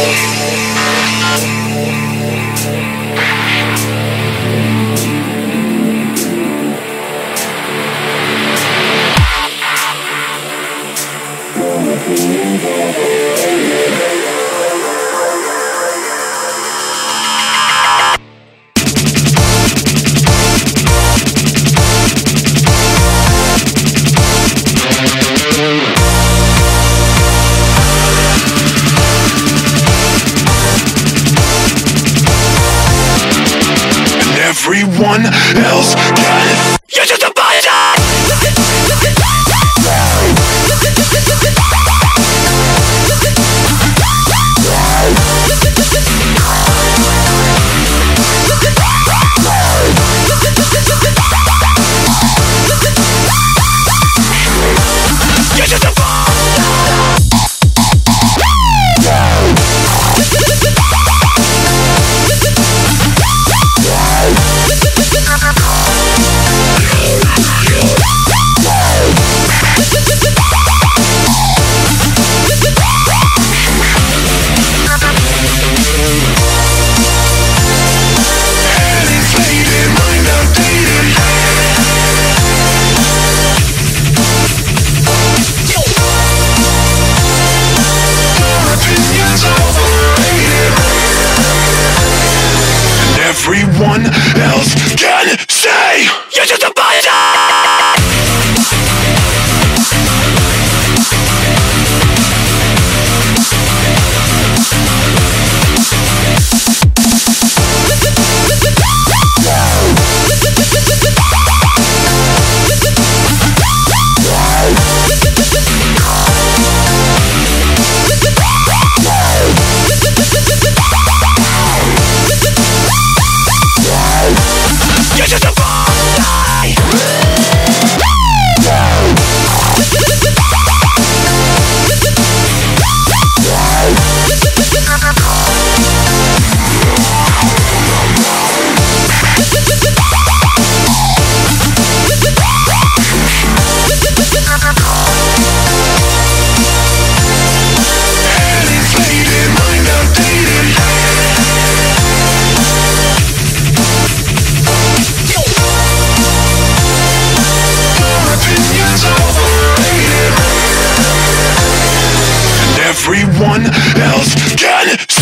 away. Everyone else can. You're just a everyone everyone else can